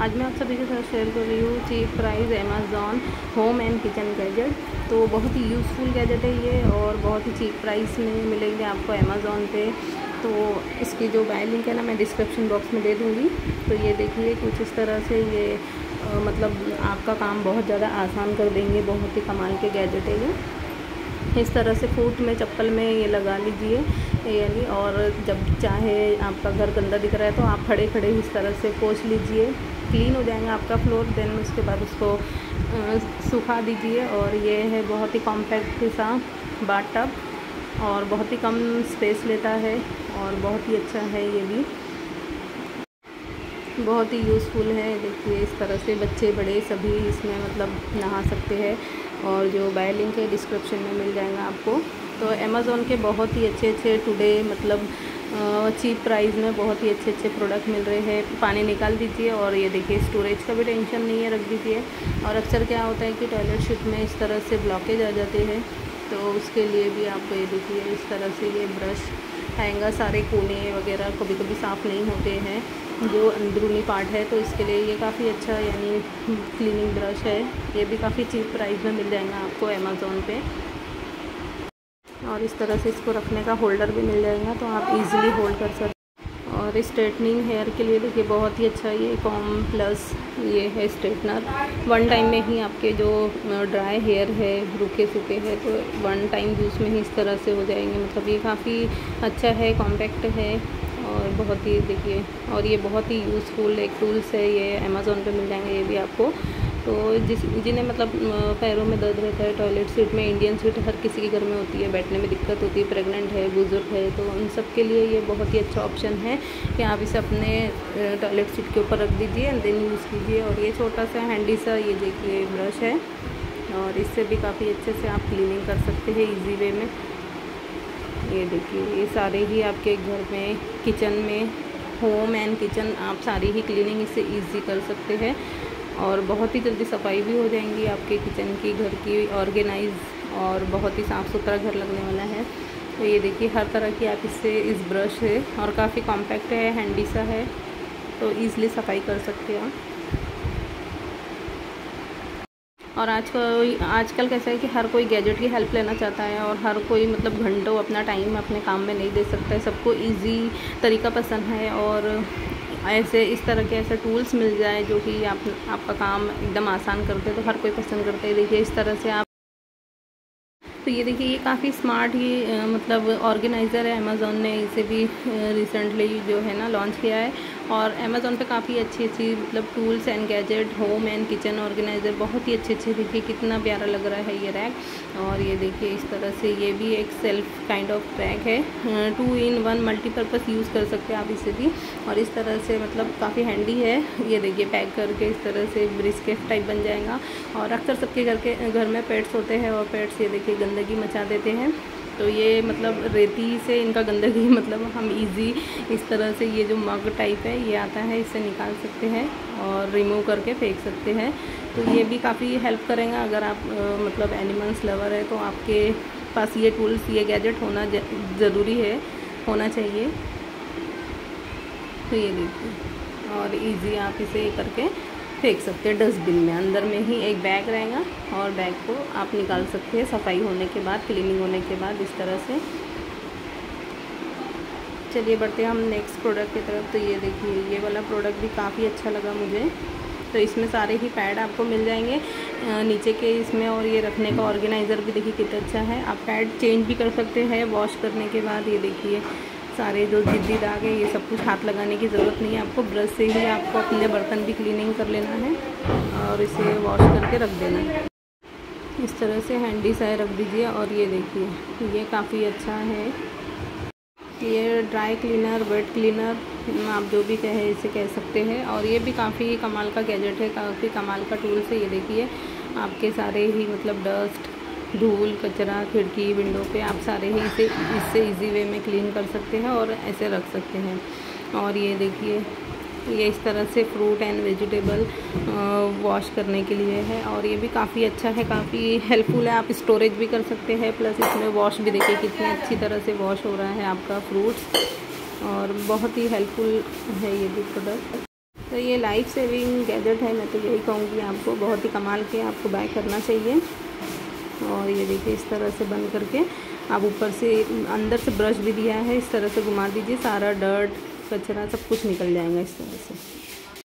आज मैं आप सभी के साथ शेयर कर रही हूँ cheap price Amazon home and kitchen gadget तो बहुत ही यूज़फुल गैजेट है ये और बहुत ही चीप प्राइस में मिलेंगे आपको अमेज़ॉन पे। तो इसकी जो बाय लिंक है ना मैं डिस्क्रिप्शन बॉक्स में दे दूँगी। तो ये देखिए कुछ इस तरह से ये आ, मतलब आपका काम बहुत ज़्यादा आसान कर देंगे बहुत ही कमाल के गैजेट है ये। इस तरह से फूट में, चप्पल में ये लगा लीजिए। यानी और जब चाहे आपका घर गंदा दिख रहा है तो आप खड़े खड़े इस तरह से पोछ लीजिए। क्लीन हो जाएगा आपका फ्लोर, देन उसके बाद उसको सूखा दीजिए। और ये है बहुत ही कॉम्पैक्ट सा बाट और बहुत ही कम स्पेस लेता है और बहुत ही अच्छा है ये भी। बहुत ही यूज़फुल है। देखिए इस तरह से बच्चे बड़े सभी इसमें मतलब नहा सकते हैं। और जो बाय लिंक है डिस्क्रिप्शन में मिल जाएगा आपको। तो अमेज़ोन के बहुत ही अच्छे अच्छे टुडे मतलब चीप प्राइस में बहुत ही अच्छे अच्छे प्रोडक्ट मिल रहे हैं। पानी निकाल दीजिए और ये देखिए स्टोरेज का भी टेंशन नहीं है, रख दीजिए। और अक्सर क्या होता है कि टॉयलेट शिप में इस तरह से ब्लॉकेज आ जाते हैं। तो उसके लिए भी आप ये देखिए, इस तरह से ये ब्रश हैंगा सारे कोने वगैरह कभी कभी साफ़ नहीं होते हैं। जो अंदरूनी पार्ट है तो इसके लिए ये काफ़ी अच्छा यानी क्लीनिंग ब्रश है। ये भी काफ़ी चीप प्राइस में मिल जाएगा आपको अमेज़ोन पे। और इस तरह से इसको रखने का होल्डर भी मिल जाएगा तो आप इजीली होल्ड कर सकते और स्ट्रेटनिंग हेयर के लिए देखिए बहुत ही अच्छा ये कॉम प्लस ये है स्ट्रेटनर वन टाइम में ही आपके जो ड्राई हेयर है, रूखे सूखे हैं तो वन टाइम यूज़ में ही इस तरह से हो जाएँगे। मतलब ये काफ़ी अच्छा है कॉम्पैक्ट है और बहुत ही देखिए, और ये बहुत ही यूज़फुल एक टूल्स है, ये अमेज़ोन पे मिल जाएँगे, ये भी आपको। तो जिस, जिन्हें मतलब पैरों में दर्द रहता है टॉयलेट सीट में इंडियन सीट हर किसी के घर में होती है, बैठने में दिक्कत होती है प्रेग्नेंट है, बुज़ुर्ग है तो उन सब के लिए ये बहुत ही अच्छा ऑप्शन है कि आप इसे अपने टॉयलेट सीट के ऊपर रख दीजिए एंड देन यूज़ कीजिए। और ये छोटा सा हैंडी सा ये देखिए ब्रश है। और इससे भी काफ़ी अच्छे से आप क्लीनिंग कर सकते हैं ईजी वे में। ये देखिए, ये सारे ही आपके घर में किचन में होम एंड किचन आप सारी ही क्लीनिंग इससे ईजी कर सकते हैं। और बहुत ही जल्दी सफ़ाई भी हो जाएँगी आपके किचन की, घर की ऑर्गेनाइज और बहुत ही साफ़ सुथरा घर लगने वाला है। तो ये देखिए, हर तरह की आप इससे इस ब्रश है और काफ़ी कॉम्पैक्ट है हैंडी सा है तो ईज़िली सफ़ाई कर सकते हैं और आज का, आजकल कैसा है कि हर कोई गैजेट की हेल्प लेना चाहता है और हर कोई मतलब घंटों अपना टाइम अपने काम में नहीं दे सकता है। सबको इजी तरीका पसंद है और ऐसे इस तरह के ऐसे टूल्स मिल जाए जो कि आप, आपका काम एकदम आसान करते हैं तो हर कोई पसंद करता है। देखिए, इस तरह से आप तो ये देखिए, ये काफ़ी स्मार्ट ही मतलब ऑर्गेनाइज़र है अमेज़ोन ने इसे भी रिसेंटली जो है ना लॉन्च किया है। और अमेज़ोन पे काफ़ी अच्छी अच्छी मतलब tools and gadget home and kitchen organiser बहुत ही अच्छे अच्छे देखिए कितना प्यारा लग रहा है ये रैक और ये देखिए इस तरह से ये भी एक सेल्फ काइंड ऑफ़ रैक है। Two in one multipurpose use कर सकते हैं आप इसे भी। और इस तरह से मतलब काफ़ी हैंडी है। ये देखिए पैक करके इस तरह से ब्रिस्केट टाइप बन जाएगा। और अक्सर सबके घर के, घर में पेट्स होते हैं और पेट्स ये देखिए गंदगी मचा देते हैं। तो ये मतलब रेती से इनका गंदगी मतलब हम इजी इस तरह से ये जो मग टाइप है, ये आता है, इससे निकाल सकते हैं और रिमूव करके फेंक सकते हैं। तो ये भी काफ़ी हेल्प करेगा अगर आप मतलब एनिमल्स लवर है तो आपके पास ये टूल्स ये गैजेट होना ज़रूरी है, होना चाहिए। तो ये देखिए, और इजी आप इसे करके फेंक सकते हैं डस्टबिन में। अंदर में ही एक बैग रहेगा और बैग को आप निकाल सकते हैं सफ़ाई होने के बाद, क्लीनिंग होने के बाद इस तरह से। चलिए बढ़ते हैं हम नेक्स्ट प्रोडक्ट की तरफ़। तो ये देखिए, ये वाला प्रोडक्ट भी काफ़ी अच्छा लगा मुझे। तो इसमें सारे ही पैड आपको मिल जाएँगे। नीचे के इसमें और ये रखने का ऑर्गेनाइज़र भी देखिए कितना अच्छा है। आप पैड चेंज भी कर सकते हैं, वॉश करने के बाद। ये देखिए सारे जो जिद्दी दाग है, ये सब कुछ हाथ लगाने की ज़रूरत नहीं है आपको। ब्रश से ही आपको अपने बर्तन भी क्लीनिंग कर लेना है और इसे वॉश करके रख देना है। इस तरह से हैंडी सा रख दीजिए। और ये देखिए, ये काफ़ी अच्छा है। ये ड्राई क्लीनर वेट क्लीनर आप जो भी कहे, इसे कह सकते हैं। और ये भी काफ़ी कमाल का गैजेट है, काफ़ी कमाल का टूल्स है ये देखिए, आपके सारे ही मतलब डस्ट धूल, कचरा, खिड़की, विंडो पे आप सारे ही इसे, इससे इजी वे में क्लीन कर सकते हैं और ऐसे रख सकते हैं। और ये देखिए, ये इस तरह से फ्रूट एंड वेजिटेबल वॉश करने के लिए है और ये भी काफ़ी अच्छा है, काफ़ी हेल्पफुल है। आप स्टोरेज भी कर सकते हैं प्लस इसमें वॉश भी देखिए कितनी अच्छी तरह से वॉश हो रहा है आपका फ्रूट्स और बहुत ही हेल्पफुल है ये भी प्रोडक्ट तो ये लाइफ सेविंग गैजेट है, मैं तो यही कहूँगी आपको, बहुत ही कमाल के आपको बाय करना चाहिए। और ये देखिए, इस तरह से बंद करके आप ऊपर से, अंदर से ब्रश भी दिया है, इस तरह से घुमा दीजिए, सारा डर्ट कचरा सब कुछ निकल जाएगा इस तरह से।